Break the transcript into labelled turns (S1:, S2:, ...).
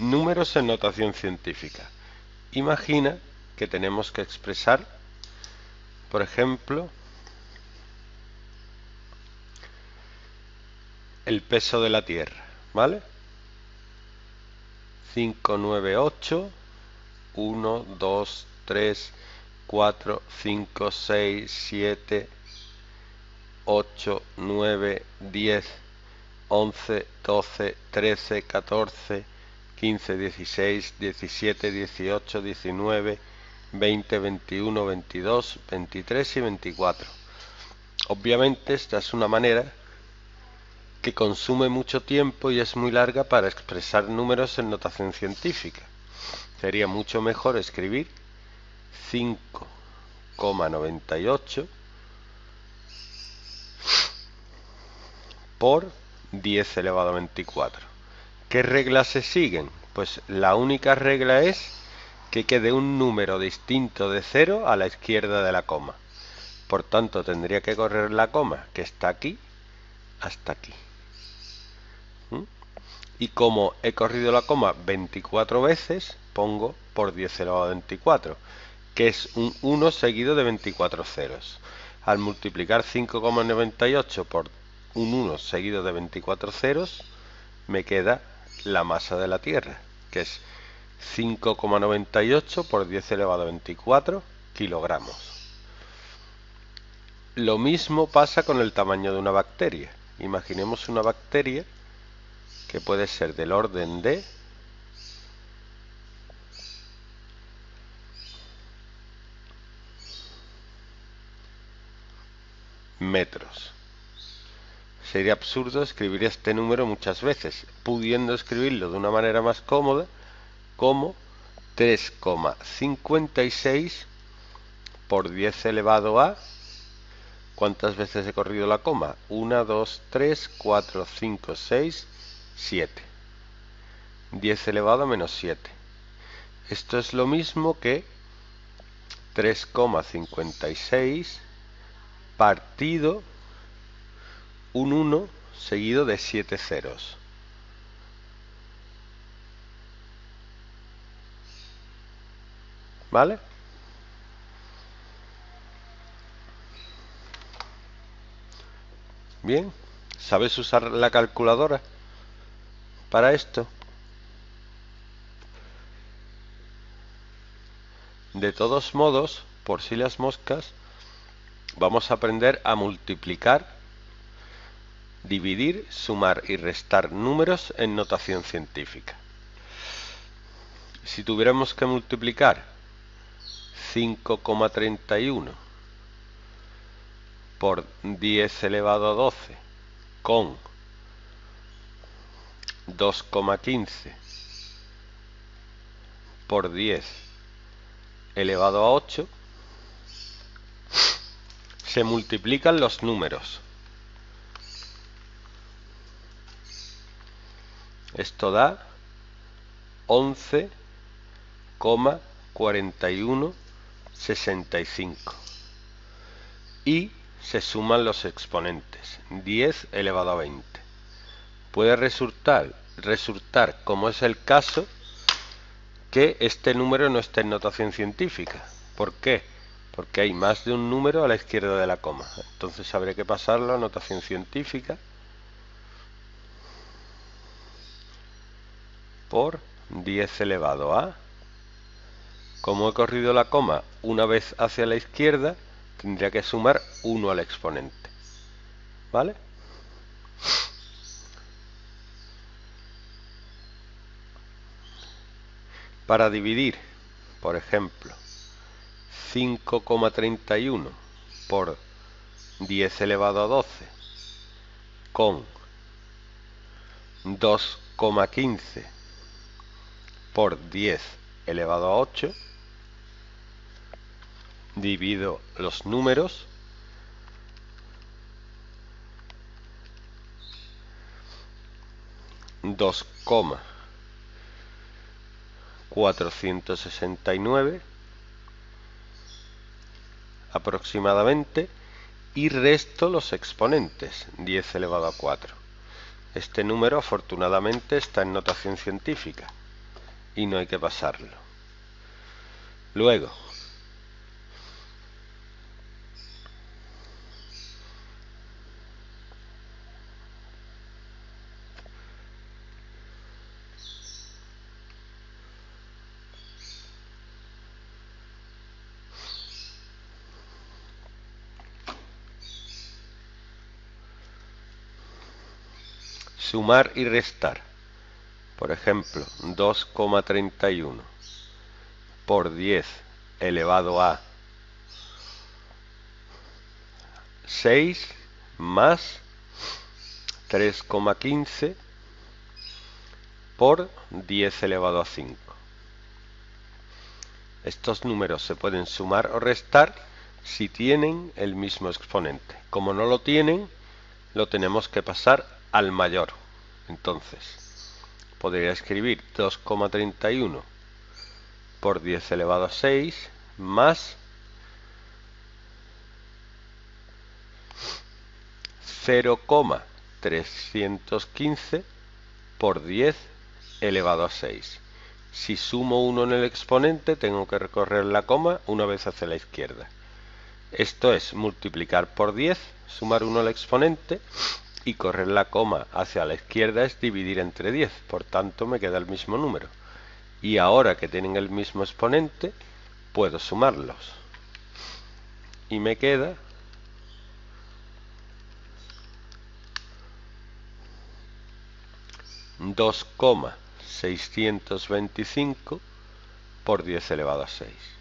S1: números en notación científica. Imagina que tenemos que expresar, por ejemplo, el peso de la Tierra, ¿vale? 8. 1, 2, 3, 4, 5, 6, 7, 8, 9, 10, 11, 12, 13, 14, 15, 16, 17, 18, 19, 20, 21, 22, 23 y 24. Obviamente esta es una manera que consume mucho tiempo y es muy larga para expresar números en notación científica. Sería mucho mejor escribir 5,98 por 10 elevado a 24. ¿Qué reglas se siguen? Pues la única regla es que quede un número distinto de 0 a la izquierda de la coma. Por tanto, tendría que correr la coma, que está aquí, hasta aquí. ¿Mm? Y como he corrido la coma 24 veces, pongo por 10 elevado a 24, que es un 1 seguido de 24 ceros. Al multiplicar 5,98 por un 1 seguido de 24 ceros, me queda la masa de la Tierra, que es 5,98 por 10 elevado a 24 kilogramos. Lo mismo pasa con el tamaño de una bacteria. Imaginemos una bacteria que puede ser del orden de metros. Sería absurdo escribir este número muchas veces, pudiendo escribirlo de una manera más cómoda como 3,56 por 10 elevado a... ¿Cuántas veces he corrido la coma? 1, 2, 3, 4, 5, 6, 7. 10 elevado a menos 7. Esto es lo mismo que 3,56 partido un 1 seguido de 7 ceros. ¿Vale? Bien, ¿sabes usar la calculadora para esto? De todos modos, por si las moscas, vamos a aprender a multiplicar dividir, sumar y restar números en notación científica. Si tuviéramos que multiplicar 5,31 por 10 elevado a 12 con 2,15 por 10 elevado a 8, se multiplican los números Esto da 11,4165. Y se suman los exponentes, 10 elevado a 20. Puede resultar, resultar, como es el caso, que este número no esté en notación científica. ¿Por qué? Porque hay más de un número a la izquierda de la coma. Entonces habré que pasarlo a notación científica. por 10 elevado a. Como he corrido la coma una vez hacia la izquierda, tendría que sumar 1 al exponente. ¿Vale? Para dividir, por ejemplo, 5,31 por 10 elevado a 12 con 2,15 por 10 elevado a 8, divido los números, 2,469 aproximadamente y resto los exponentes 10 elevado a 4 este número afortunadamente está en notación científica y no hay que pasarlo. Luego, sumar y restar. Por ejemplo, 2,31 por 10 elevado a 6 más 3,15 por 10 elevado a 5. Estos números se pueden sumar o restar si tienen el mismo exponente. Como no lo tienen, lo tenemos que pasar al mayor. Entonces, podría escribir 2,31 por 10 elevado a 6 más 0,315 por 10 elevado a 6. Si sumo 1 en el exponente, tengo que recorrer la coma una vez hacia la izquierda. Esto es multiplicar por 10, sumar 1 al exponente y correr la coma hacia la izquierda es dividir entre 10, por tanto me queda el mismo número. Y ahora que tienen el mismo exponente, puedo sumarlos. Y me queda 2,625 por 10 elevado a 6.